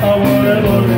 I wanna